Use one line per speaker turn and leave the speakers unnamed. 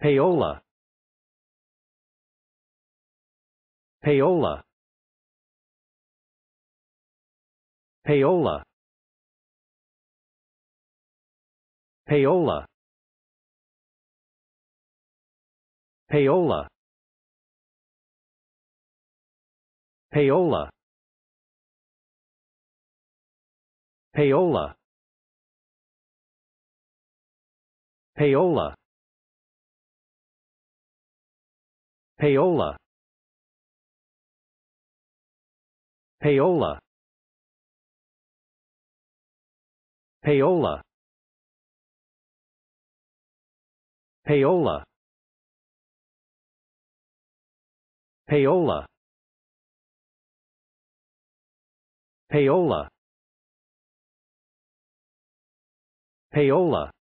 payola payola payola payola payola payola payola payola payola payola payola payola payola payola payola